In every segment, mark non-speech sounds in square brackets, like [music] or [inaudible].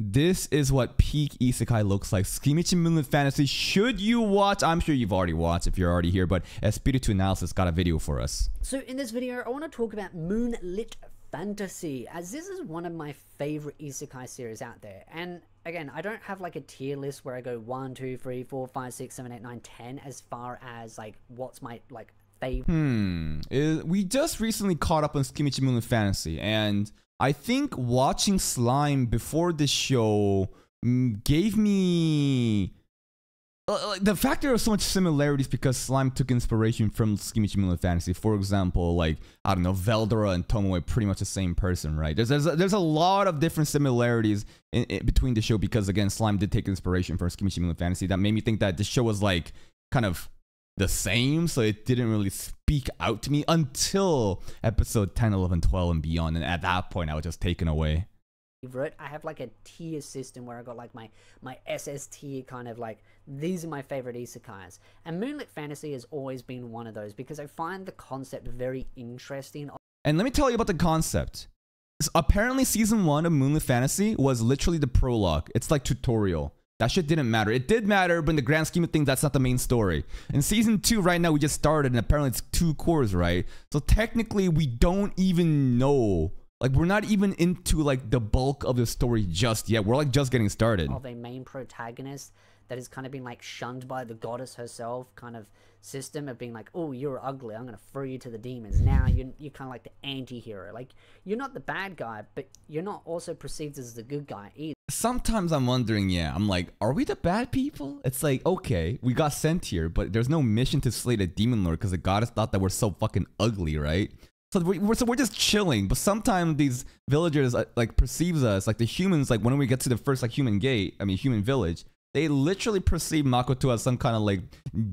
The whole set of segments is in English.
This is what peak isekai looks like. Tsukimichi Moonlit Fantasy. Should you watch? I'm sure you've already watched if you're already here, but Espiritu Analysis got a video for us. So in this video, I want to talk about Moonlit Fantasy, as this is one of my favorite isekai series out there. And again, I don't have like a tier list where I go 1, 2, 3, 4, 5, 6, 7, 8, 9, 10 as far as like what's my like favorite. Hmm. Is- we just recently caught up on Tsukimichi Moonlit Fantasy, and I think watching Slime before this show mm, gave me. uh, like, The fact there are so much similarities because Slime took inspiration from Tsukimichi Moonlit Fantasy. For example, like I don't know, Veldora and Tomoe are pretty much the same person, right? There's there's a, there's a lot of different similarities in, in between the show because again, Slime did take inspiration from Tsukimichi Moonlit Fantasy. That made me think that the show was like kind of the same, so it didn't really speak out to me until episode 10, 11, 12, and beyond. And at that point, I was just taken away. favorite. I have like a tier system where I got like my my SST kind of like these are my favorite isekais. And Moonlit Fantasy has always been one of those because I find the concept very interesting. And let me tell you about the concept. S- Apparently, season one of Moonlit Fantasy was literally the prologue. It's like tutorial. That shit didn't matter. It did matter, but in the grand scheme of things, that's not the main story. In season two, right now, we just started, and apparently it's two cours, right? So technically, we don't even know. Like, we're not even into like the bulk of the story just yet. We're like just getting started. of a main protagonist that has kind of been like shunned by the goddess herself kind of system of being like oh you're ugly i'm gonna throw you to the demons now you're, you're kind of like the anti-hero like you're not the bad guy but you're not also perceived as the good guy either Sometimes I'm wondering, yeah, I'm like, are we the bad people? It's like, okay, we got sent here, but there's no mission to slay the demon lord because the goddess thought that we're so fucking ugly, right? So we- we're, so we're just chilling, but sometimes these villagers uh, like perceives us like the humans like when we get to the first like human gate, I mean human village, they literally perceive Makoto as some kind of like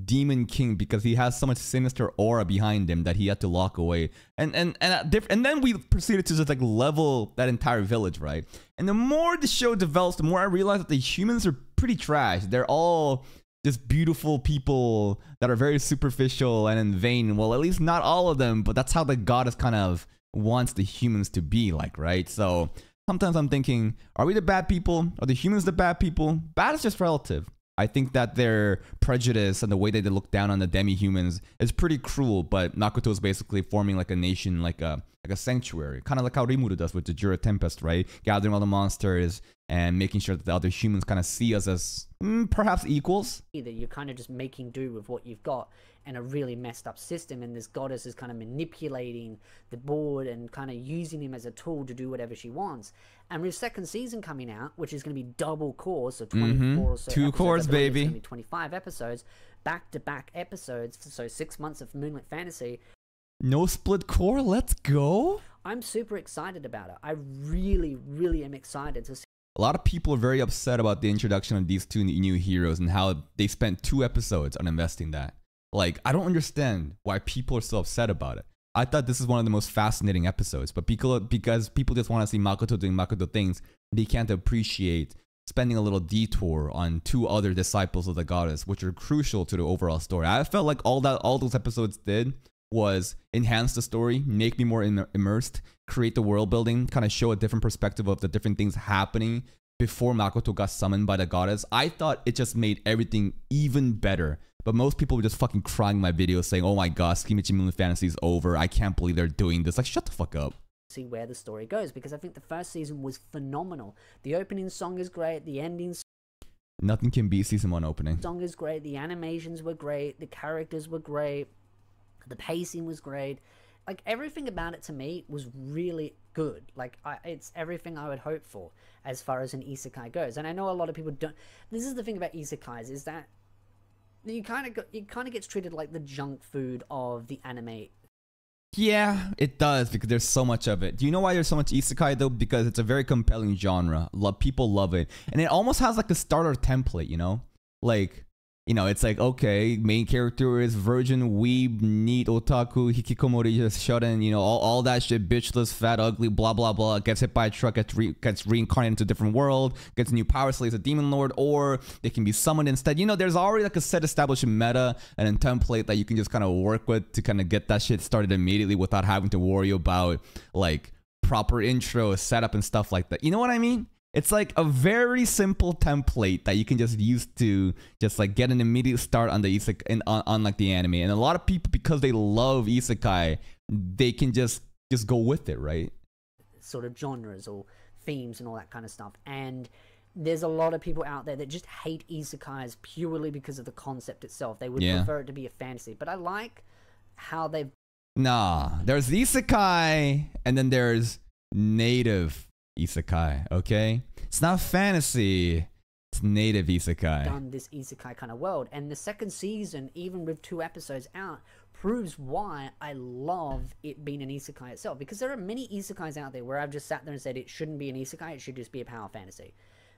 demon king because he has so much sinister aura behind him that he had to lock away. And and and uh, diff- and then we proceeded to just like level that entire village, right? And the more the show develops, the more I realize that the humans are pretty trash. They're all just beautiful people that are very superficial and in vain. Well, at least not all of them, but that's how the goddess kind of wants the humans to be like, right? So sometimes I'm thinking, are we the bad people? Are the humans the bad people? Bad is just relative. I think that their prejudice and the way that they look down on the demi-humans is pretty cruel, but Makoto is basically forming like a nation, like a like a sanctuary, kind of like how Rimuru does with the Jura Tempest, right? Gathering all the monsters and making sure that the other humans kind of see us as mm, perhaps equals. either you're kind of just making do with what you've got and a really messed up system and this goddess is kind of manipulating the board and kind of using him as a tool to do whatever she wants and with second season coming out which is going to be double cours so 24 or so Mm-hmm. Two cours, baby. gonna be 25 episodes back to back episodes so six months of moonlit fantasy No split cour, let's go. i'm super excited about it i really really am excited to see A lot of people are very upset about the introduction of these two new heroes and how they spent two episodes on investing that. Like, I don't understand why people are so upset about it. I thought this is one of the most fascinating episodes, but people, because people just want to see Makoto doing Makoto things, they can't appreciate spending a little detour on two other disciples of the goddess, which are crucial to the overall story. I felt like all that all those episodes did was enhance the story, make me more immer- immersed, create the world building, kind of show a different perspective of the different things happening before Makoto got summoned by the goddess. I thought it just made everything even better. But most people were just fucking crying in my videos saying, "Oh my god, Tsukimichi Moonlit Fantasy is over. I can't believe they're doing this." Like, shut the fuck up. see where the story goes because i think the first season was phenomenal the opening song is great the ending Nothing can beat season one opening. song is great the animations were great the characters were great the pacing was great like everything about it to me was really good like I, it's everything i would hope for as far as an isekai goes and i know a lot of people don't this is the thing about isekais is that you kind of it kind of gets treated like the junk food of the anime Yeah, it does because there's so much of it. Do you know why there's so much isekai though? Because it's a very compelling genre. Love people love it, and it almost has like a starter template. You know, like you know, it's like okay, main character is virgin, weeb, neat, otaku, hikikomori, just shouldn't, you know, all, all that shit, bitchless, fat, ugly, blah blah blah. Gets hit by a truck, gets re- gets reincarnated into a different world, gets new power, slays a demon lord, or they can be summoned instead. You know, there's already like a set established meta and a template that you can just kind of work with to kind of get that shit started immediately without having to worry about like proper intro, setup, and stuff like that. You know what I mean? It's like a very simple template that you can just use to just like get an immediate start on the isekai and on, on like the anime. And a lot of people because they love isekai, they can just just go with it, right? sort of genres or themes and all that kind of stuff. And there's a lot of people out there that just hate isekais purely because of the concept itself. They would Yeah. prefer it to be a fantasy. But I like how they've Nah, there's isekai and then there's native isekai, okay? It's not fantasy. It's native isekai. done this isekai kind of world. And the second season, even with two episodes out, proves why I love it being an isekai itself. Because there are many isekais out there where I've just sat there and said it shouldn't be an isekai, it should just be a power fantasy.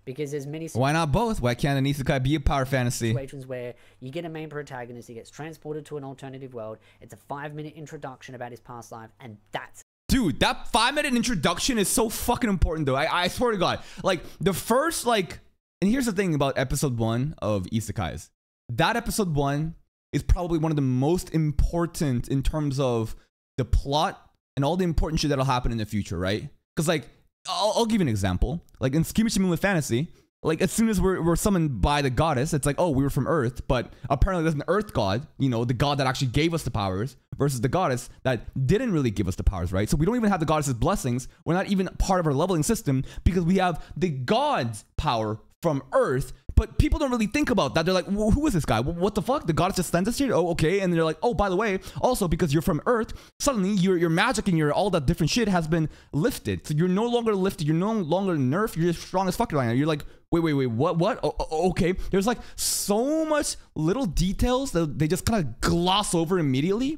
Because there's many Why not both? Why can't an isekai be a power fantasy? situations where you get a main protagonist, he gets transported to an alternative world, it's a five minute introduction about his past life, and that's Dude, that five minute introduction is so fucking important though. I, I swear to God. Like the first like and here's the thing about episode one of Isekais. That episode one is probably one of the most important in terms of the plot and all the important shit that'll happen in the future, right? Because like I'll, I'll give you an example. Like in Tsukimichi Moonlit Fantasy, like as soon as we're, we're summoned by the goddess, it's like, oh, we were from Earth, but apparently there's an Earth god, you know, the god that actually gave us the powers, versus the goddess that didn't really give us the powers, right? So we don't even have the goddess's blessings. We're not even part of our leveling system because we have the god's power from Earth. But people don't really think about that. They're like, "Wh- who is this guy? What the fuck? The goddess just sent us here? Oh, okay. And they're like, oh, by the way, also because you're from Earth, suddenly your your magic and your all that different shit has been lifted. So you're no longer lifted. You're no longer nerfed. You're just strong as fuck right now. You're like, wait, wait, wait, what, what? Oh, okay. There's like so much little details that they just kind of gloss over immediately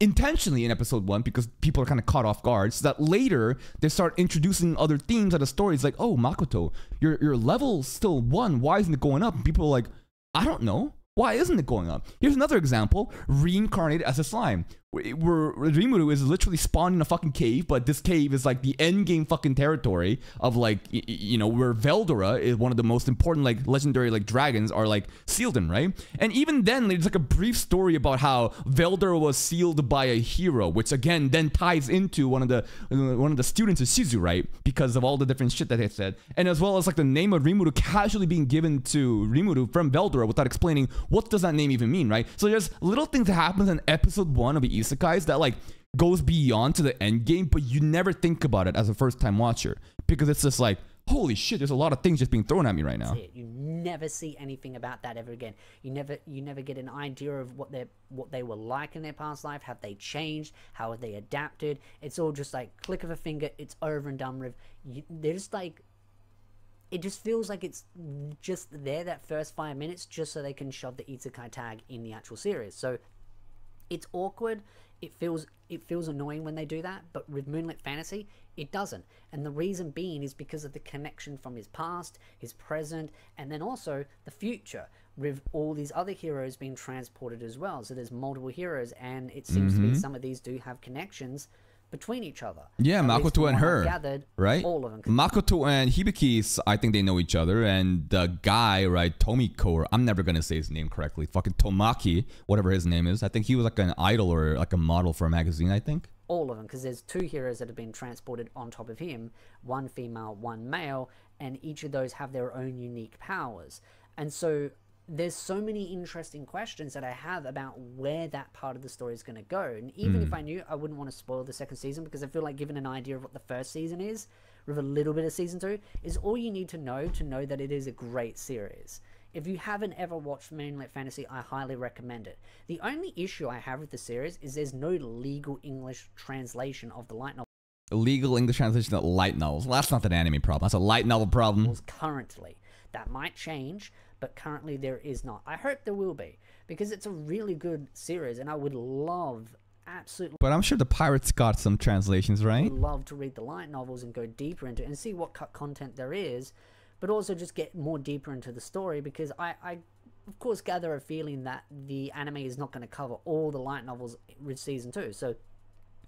intentionally in episode one because people are kind of caught off guard so that later they start introducing other themes of the story it's like oh makoto your your level's still one why isn't it going up? And people are like i don't know why isn't it going up here's another example reincarnated as a slime. Where rimuru is literally spawned in a fucking cave but this cave is like the end game fucking territory of like you know where veldora is one of the most important like legendary like dragons are like sealed in right? And even then there's like a brief story about how veldora was sealed by a hero which again then ties into one of the one of the students of shizu right? Because of all the different shit that they said. And as well as like the name of rimuru casually being given to rimuru from veldora without explaining what does that name even mean right so there's little things that happens in episode one of the isekais that like goes beyond to the end game but you never think about it as a first time watcher because it's just like holy shit there's a lot of things just being thrown at me right now. You never see anything about that ever again. You never you never get an idea of what they what they were like in their past life. Have they changed? How have they adapted? It's all just like click of a finger. It's over and done with. You, they're just like. It just feels like it's just there that first five minutes, just so they can shove the Isekai tag in the actual series. So it's awkward. It feels it feels annoying when they do that, but with Moonlit Fantasy, it doesn't. And the reason being is because of the connection from his past, his present, and then also the future, with all these other heroes being transported as well. So there's multiple heroes, and it seems to be mm-hmm. some of these do have connections between each other. Yeah, At Makoto and her, gathered, right? All of them. Makoto and Hibiki, I think they know each other, and the guy, right, Tomiko, or I'm never gonna say his name correctly, fucking Tomaki, whatever his name is. I think he was like an idol or like a model for a magazine. I think. all of them because there's two heroes that have been transported on top of him one female one male and each of those have their own unique powers and so there's so many interesting questions that i have about where that part of the story is going to go and even if hmm. i knew i wouldn't want to spoil the second season because i feel like giving an idea of what the first season is with a little bit of season two is all you need to know to know that it is a great series if you haven't ever watched Moonlit Fantasy, I highly recommend it. The only issue I have with the series is there's no legal English translation of the light novel. Legal English translation of light novels. Well, that's not an anime problem. That's a light novel problem. currently. That might change, but currently there is not. I hope there will be because it's a really good series, and I would love, absolutely But I'm sure the pirates got some translations, right? love to read the light novels and go deeper into it and see what cut content there is, but also just get more deeper into the story because I, I of course, gather a feeling that the anime is not going to cover all the light novels with season two. So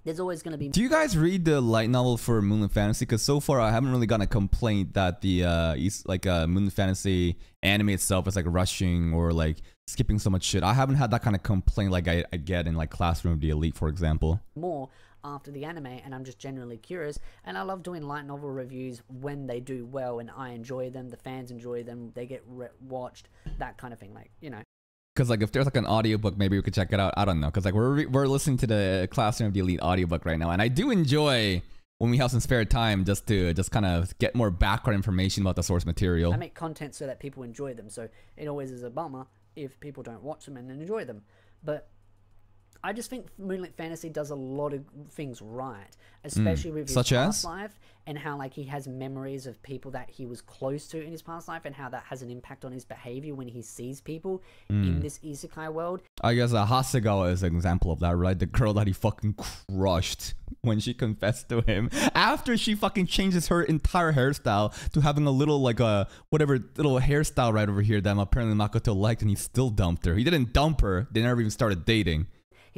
there's always going to be Do you guys read the light novel for Moonlit Fantasy? Because so far I haven't really gotten a complaint that the uh, East, like uh, Moonlit Fantasy anime itself is like rushing or like skipping so much shit. I haven't had that kind of complaint like I, I get in like Classroom of the Elite, for example. more. after the anime, and I'm just generally curious. And I love doing light novel reviews when they do well, and I enjoy them. The fans enjoy them. They get re- watched. That kind of thing. Like you know. Because like if there's like an audiobook, maybe we could check it out. I don't know. Because like we're re- we're listening to the Classroom of the Elite audiobook right now, and I do enjoy when we have some spare time just to just kind of get more background information about the source material. I make content so that people enjoy them. So it always is a bummer if people don't watch them and enjoy them. But I just think Moonlit Fantasy does a lot of things right, hmm. especially with his Such past as? life and how like he has memories of people that he was close to in his past life and how that has an impact on his behavior when he sees people hmm. in this isekai world. I guess uh, Hasegawa is an example of that, right? The girl that he fucking crushed [laughs] when she confessed to him after she fucking changes her entire hairstyle to having a little like a whatever little hairstyle right over here that apparently Makoto liked, and he still dumped her. He didn't dump her; they never even started dating.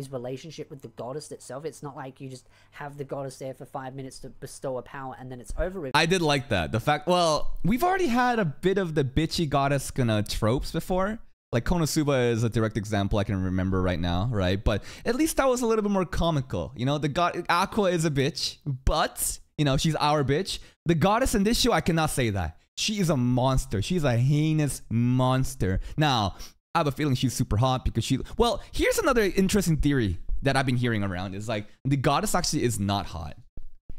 His relationship with the goddess itself. It's not like you just have the goddess there for five minutes to bestow a power and then it's over with. I did like that. The fact, well, we've already had a bit of the bitchy goddess of tropes before. Like Konosuba is a direct example I can remember right now, right? But at least that was a little bit more comical. You know, the god Aqua is a bitch, but you know she's our bitch. The goddess in this show, I cannot say that. She is a monster. She's a heinous monster. Now, I have a feeling she's super hot because she. Well, here's another interesting theory that I've been hearing around. Is like the goddess actually is not hot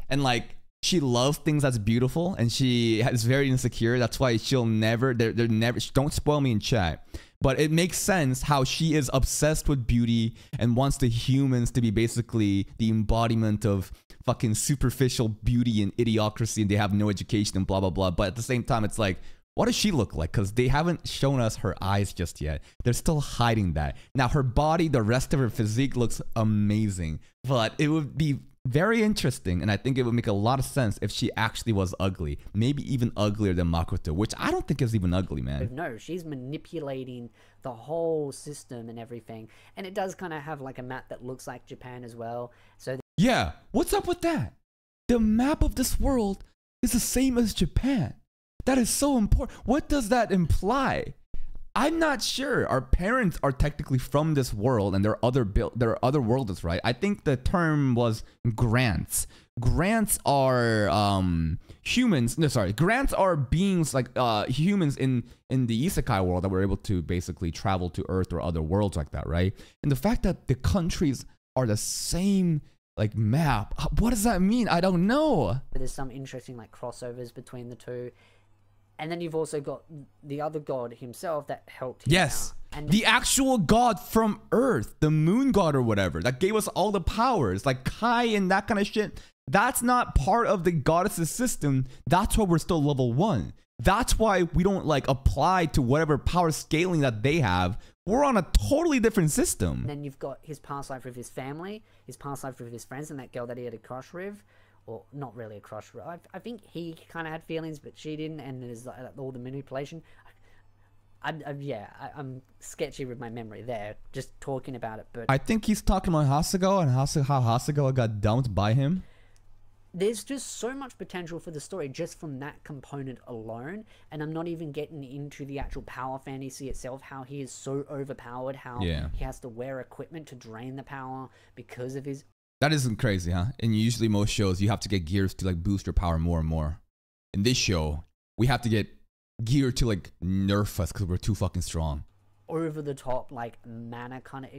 and like she loves things that's beautiful and she is very insecure that's why she'll never they're, they're never don't spoil me in chat but it makes sense how she is obsessed with beauty and wants the humans to be basically the embodiment of fucking superficial beauty and idiocracy and they have no education and blah blah blah but at the same time it's like what does she look like? Because they haven't shown us her eyes just yet. They're still hiding that. Now, her body, the rest of her physique looks amazing. But it would be very interesting, and I think it would make a lot of sense if she actually was ugly. Maybe even uglier than Makoto, which I don't think is even ugly, man. No, she's manipulating the whole system and everything. And it does kind of have like a map that looks like Japan as well. So Yeah, what's up with that? The map of this world is the same as Japan. That is so important. What does that imply? I'm not sure. Our parents are technically from this world, and there are other built there are other worlds, right? I think the term was grants. Grants are um humans. No, sorry, grants are beings like uh humans in in the isekai world that were able to basically travel to Earth or other worlds like that, right? And the fact that the countries are the same like map, what does that mean? I don't know. But there's some interesting like crossovers between the two. And then you've also got the other god himself that helped him Yes. out. And the actual god from Earth, the moon god or whatever, that gave us all the powers, like Kai and that kind of shit. That's not part of the goddess's system. That's why we're still level one. That's why we don't like apply to whatever power scaling that they have. We're on a totally different system. And then you've got his past life with his family, his past life with his friends, and that girl that he had a crush with, or not really a crush. I, I think he kind of had feelings, but she didn't, and there's like, uh, all the manipulation. I, I, yeah, I, I'm sketchy with my memory there, just talking about it. But I think he's talking about Hasegawa and Hase- how Hasegawa got dumped by him. there's just so much potential for the story just from that component alone and i'm not even getting into the actual power fantasy itself how he is so overpowered how Yeah. he has to wear equipment to drain the power because of his That isn't crazy, huh? And usually most shows you have to get gears to like boost your power more and more. In this show, we have to get gear to like nerf us because we're too fucking strong. over the top like mana kind of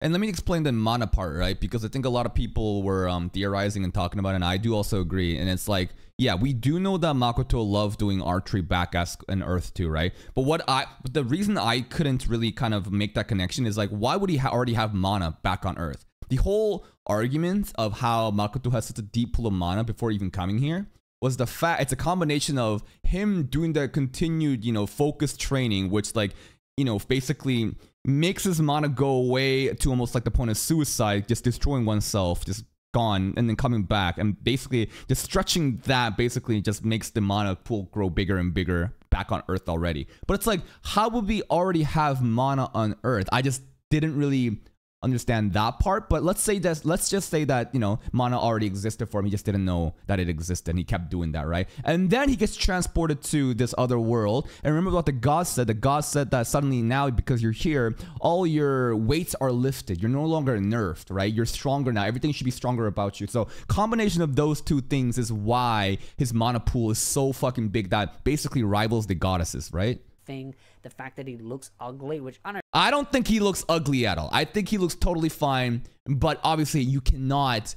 And let me explain the mana part, right? Because I think a lot of people were um, theorizing and talking about it, and I do also agree. And it's like, yeah, we do know that Makoto loved doing archery back as an Earth too, right? But what I, but the reason I couldn't really kind of make that connection is like, why would he ha- already have mana back on Earth? The whole argument of how Makoto has such a deep pool of mana before even coming here was the fact it's a combination of him doing the continued, you know, focused training, which like, you know, basically makes his mana go away to almost like the point of suicide, just destroying oneself, just gone, and then coming back, and basically just stretching that basically just makes the mana pool grow bigger and bigger back on Earth already. But it's like, how would we already have mana on Earth? I just didn't really understand that part. But let's say that let's just say that you know mana already existed for him. He just didn't know that it existed, and he kept doing that, right? And then he gets transported to this other world. And remember what the god said. The god said that suddenly now because you're here, all your weights are lifted. You're no longer nerfed, right? You're stronger now. Everything should be stronger about you. So combination of those two things is why his mana pool is so fucking big that basically rivals the goddesses, right? Thing. The fact that he looks ugly, which I don't I don't think he looks ugly at all. I think he looks totally fine, but obviously you cannot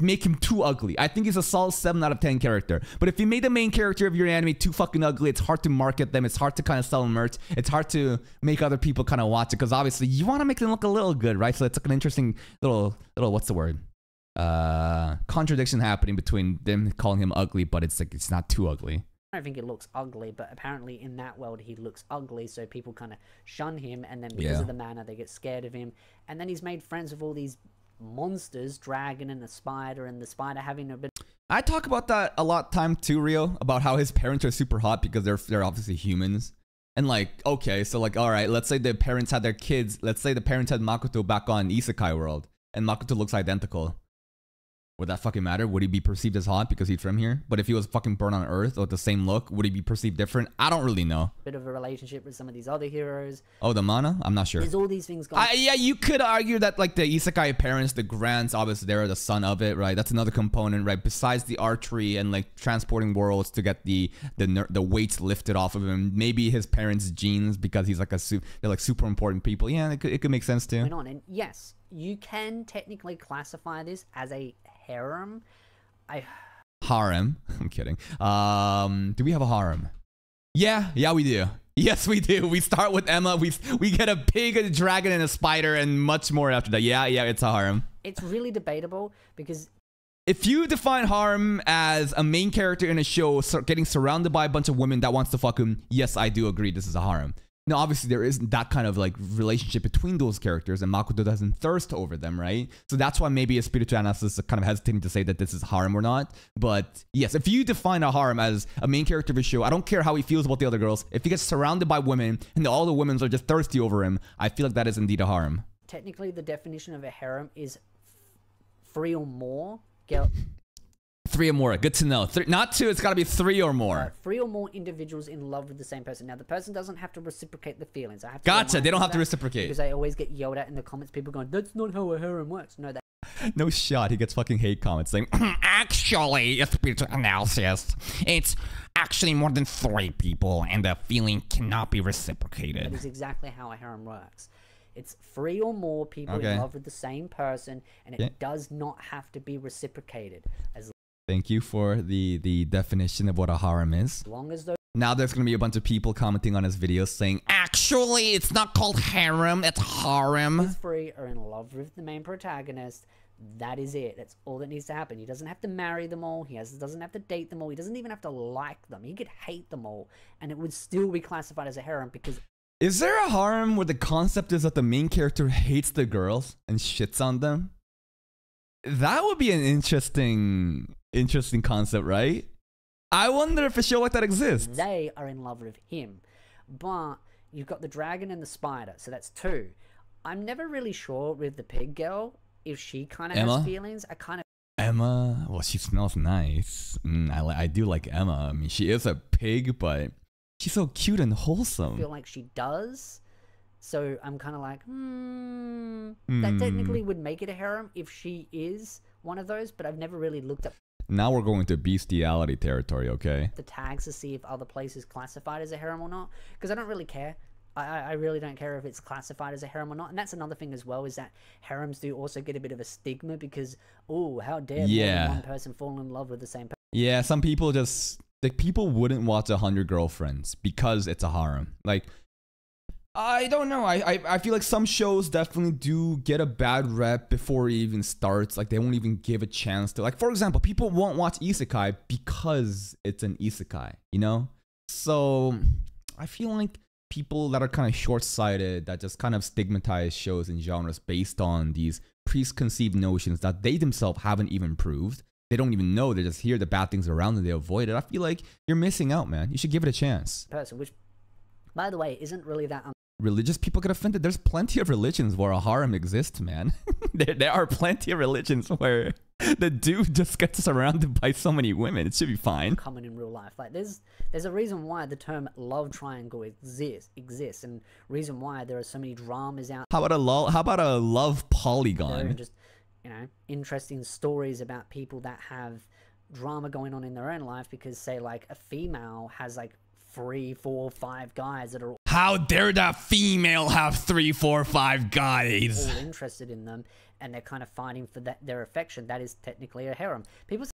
make him too ugly. I think he's a solid 7 out of 10 character. But if you made the main character of your anime too fucking ugly, it's hard to market them. It's hard to kind of sell merch. It's hard to make other people kind of watch it because obviously you want to make them look a little good, right? So it's like an interesting little little what's the word? Uh contradiction happening between them calling him ugly, but it's like it's not too ugly. I don't think it looks ugly, but apparently in that world he looks ugly, so people kind of shun him, and then because Yeah. of the manner they get scared of him, and then he's made friends with all these monsters, dragon and the spider, and the spider having a bit I talk about that a lot time too, Rio, about how his parents are super hot because they're they're obviously humans. And like, okay, so like, all right, let's say the parents had their kids. Let's say the parents had Makoto back on Isekai world, and Makoto looks identical. Would that fucking matter? Would he be perceived as hot because he's from here? But if he was fucking born on Earth with the same look, would he be perceived different? I don't really know. bit of a relationship with some of these other heroes. Oh, the mana? I'm not sure. There's all these things going. I, yeah, you could argue that like the isekai parents, the grands, obviously they're the son of it, right? That's another component, right? Besides the archery and like transporting worlds to get the the ner- the weights lifted off of him, maybe his parents' genes because he's like a su- they're like super important people. Yeah, it could, it could make sense too. going on. And yes, you can technically classify this as a harem. I Harem. [laughs] I'm kidding. Um, do we have a harem? Yeah, yeah, we do. [laughs] Yes, we do. We start with Emma. We we get a pig, a dragon, and a spider, and much more after that. Yeah, yeah, it's a harem. it's really debatable because if you define harem as a main character in a show getting surrounded by a bunch of women that wants to fuck him, yes, I do agree this is a harem. Now, obviously, there isn't that kind of like relationship between those characters, and Makoto doesn't thirst over them, right? So that's why maybe Espiritu Analysis is kind of hesitating to say that this is harem or not. But yes, if you define a harem as a main character of a show, I don't care how he feels about the other girls. If he gets surrounded by women and all the women are just thirsty over him, I feel like that is indeed a harem. technically the definition of a harem is three or more girl, Three or more, good to know. Three, not two, it's got to be three or more. three or more individuals in love with the same person. Now the person doesn't have to reciprocate the feelings. I have to Gotcha. They don't have to reciprocate. because I always get yelled at in the comments. People going, "That's not how a harem works." No, that [laughs] No shot. He gets fucking hate comments saying, [clears throat] Actually, it's analysis. It's actually more than three people, and the feeling cannot be reciprocated. is exactly how a harem works. It's three or more people Okay. in love with the same person, and it Yeah. does not have to be reciprocated. As Thank you for the, the definition of what a harem is. long as Now there's going to be a bunch of people commenting on his videos saying, Actually, it's not called harem, it's harem. three are in love with the main protagonist, that is it. That's all that needs to happen. He doesn't have to marry them all. He has, doesn't have to date them all. He doesn't even have to like them. He could hate them all, and it would still be classified as a harem because Is there a harem where the concept is that the main character hates the girls and shits on them? That would be an interesting, interesting concept, right? I wonder if a show like that exists. they are in love with him. But you've got the dragon and the spider, so that's two. I'm never really sure with the pig girl if she kind of has feelings. I kind of Emma, well, she smells nice. Mm, I, I do like Emma. I mean, she is a pig, but she's so cute and wholesome. I feel like she does. So I'm kind of like, hmm, that Hmm. technically would make it a harem if she is one of those, but I've never really looked up Now we're going to bestiality territory, okay? the tags to see if other places classified as a harem or not, because I don't really care. I, I really don't care if it's classified as a harem or not, and that's another thing as well is that harems do also get a bit of a stigma because oh how dare Yeah. one person fall in love with the same person. Yeah, some people just like people wouldn't watch a hundred girlfriends because it's a harem. Like, I don't know. I, I I feel like some shows definitely do get a bad rep before it even starts. Like they won't even give a chance to. Like for example, people won't watch isekai because it's an isekai. You know. So I feel like people that are kind of short-sighted that just kind of stigmatize shows and genres based on these preconceived notions that they themselves haven't even proved they don't even know. They just hear the bad things around and they avoid it. I feel like you're missing out, man. You should give it a chance. person, which by the way isn't really that religious people get offended. There's plenty of religions where a harem exists, man. [laughs] there, there are plenty of religions where the dude just gets surrounded by so many women. It should be fine. common in real life. Like there's there's a reason why the term love triangle exists exists, and reason why there are so many dramas out How about a lo- How about a love polygon? just you know interesting stories about people that have drama going on in their own life because say like a female has like three, four, five guys that are How dare that female have three, four, five guys? all interested in them, and they're kind of fighting for that their affection. That is technically a harem. People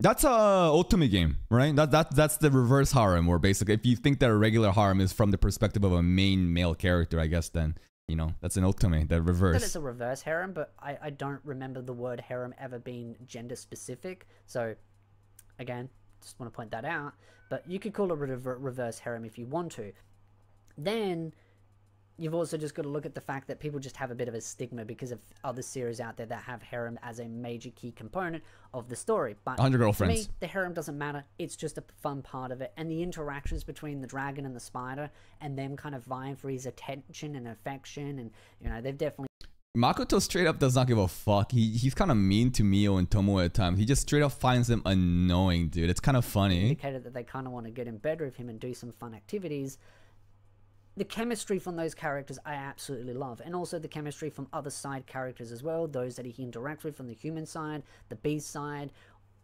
That's a otome game, right? That that that's the reverse harem, where basically, if you think that a regular harem is from the perspective of a main male character, I guess then you know that's an otome, the that it's a reverse harem, but I, I don't remember the word harem ever being gender specific. So, again, just want to point that out. But you could call it a rever- reverse harem if you want to. Then you've also just got to look at the fact that people just have a bit of a stigma because of other series out there that have harem as a major key component of the story. But 100 to me, the harem doesn't matter. It's just a fun part of it, and the interactions between the dragon and the spider, and them kind of vying for his attention and affection, and you know they've definitely Makoto straight up does not give a fuck. He he's kind of mean to Mio and Tomoe at times. He just straight up finds them annoying, dude. It's kind of funny. indicated that they kind of want to get in bed with him and do some fun activities. The chemistry from those characters I absolutely love, and also the chemistry from other side characters as well. Those that he interacts with from the human side, the beast side,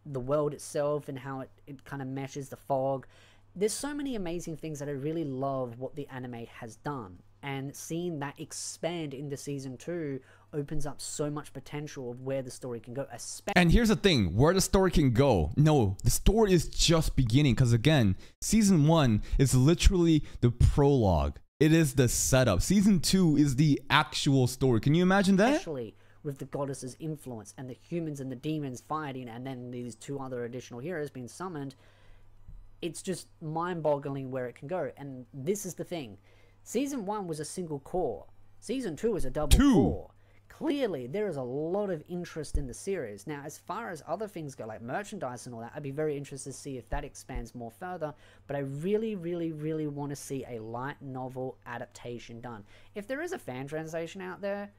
the world itself, and how it, it kind of meshes the fog. There's so many amazing things that I really love what the anime has done, and seeing that expand into season two opens up so much potential of where the story can go, especially. And here's the thing where the story can go. No, the story is just beginning. Because again, season one is literally the prologue, it is the setup. Season two is the actual story. Can you imagine that? especially with the goddess's influence and the humans and the demons fighting, and then these two other additional heroes being summoned. It's just mind boggling where it can go. And this is the thing season one was a single cour, season two is a double Two. cour. Clearly, there is a lot of interest in the series. Now, as far as other things go, like merchandise and all that, I'd be very interested to see if that expands more further. But I really, really, really want to see a light novel adaptation done. If there is a fan translation out there,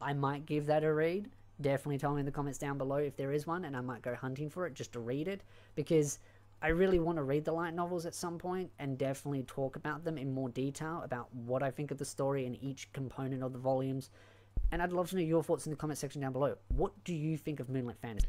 I might give that a read. Definitely tell me in the comments down below if there is one, and I might go hunting for it just to read it because I really want to read the light novels at some point and definitely talk about them in more detail about what I think of the story and each component of the volumes. And I'd love to know your thoughts in the comment section down below. What do you think of Moonlight Fantasy?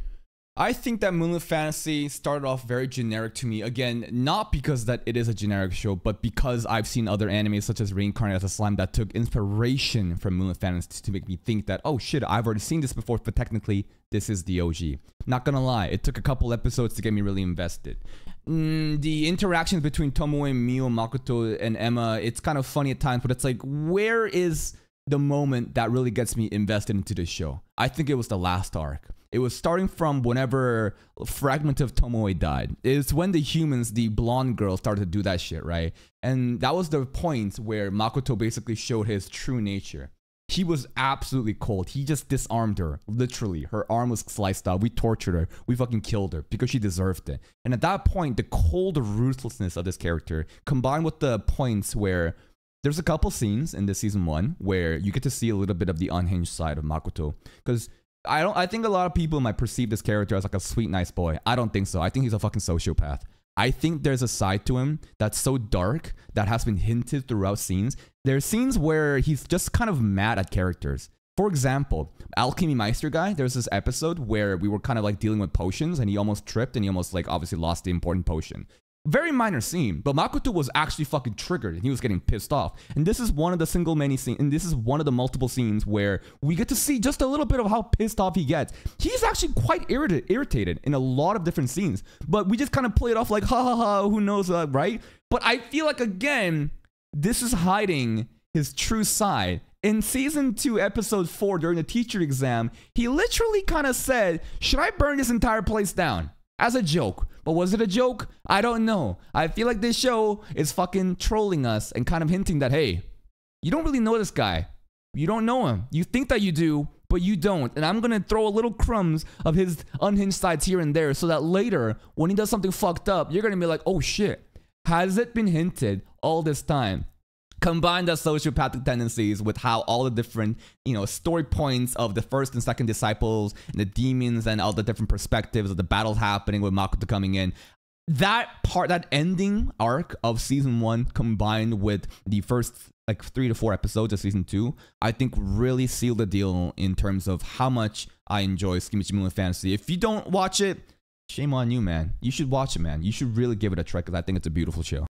I think that Moonlit Fantasy started off very generic to me. Again, not because that it is a generic show, but because I've seen other animes such as Reincarnate as a Slime that took inspiration from Moonlit Fantasy to make me think that, oh shit, I've already seen this before, but technically this is the OG. Not gonna lie, it took a couple episodes to get me really invested. Mm, the interactions between Tomoe, Mio, Makoto, and Emma, it's kind of funny at times, but it's like, where is the moment that really gets me invested into this show. I think it was the last arc. It was starting from whenever Fragment of Tomoe died. It's when the humans, the blonde girl, started to do that shit, right? And that was the point where Makoto basically showed his true nature. He was absolutely cold. He just disarmed her. Literally. Her arm was sliced off. We tortured her. We fucking killed her because she deserved it. And at that point, the cold ruthlessness of this character, combined with the points where there's a couple scenes in this season one where you get to see a little bit of the unhinged side of Makoto. Because I don't I think a lot of people might perceive this character as like a sweet, nice boy. I don't think so. I think he's a fucking sociopath. I think there's a side to him that's so dark that has been hinted throughout scenes. There's scenes where he's just kind of mad at characters. For example, Alchemy Meister guy, there's this episode where we were kind of like dealing with potions and he almost tripped and he almost like obviously lost the important potion. Very minor scene, but Makoto was actually fucking triggered and he was getting pissed off. And this is one of the single many scenes, and this is one of the multiple scenes where we get to see just a little bit of how pissed off he gets. He's actually quite irritated, irritated in a lot of different scenes, but we just kind of play it off like, ha ha ha, who knows, uh, right? But I feel like, again, this is hiding his true side. In season 2, episode 4, during the teacher exam, he literally kind of said, Should I burn this entire place down? As a joke. But was it a joke? I don't know. I feel like this show is fucking trolling us and kind of hinting that, hey, you don't really know this guy. You don't know him. You think that you do, but you don't. And I'm gonna throw a little crumbs of his unhinged sides here and there so that later, when he does something fucked up, you're gonna be like, oh shit, has it been hinted all this time? Combine the sociopathic tendencies with how all the different you know story points of the first and second disciples and the demons and all the different perspectives of the battles happening with Makoto coming in. That part that ending arc of season one combined with the first like three to four episodes of season two i think really sealed the deal in terms of how much i enjoy tsukimichi moon fantasy. If you don't watch it shame on you man. You should watch it man. You should really give it a try because i think it's a beautiful show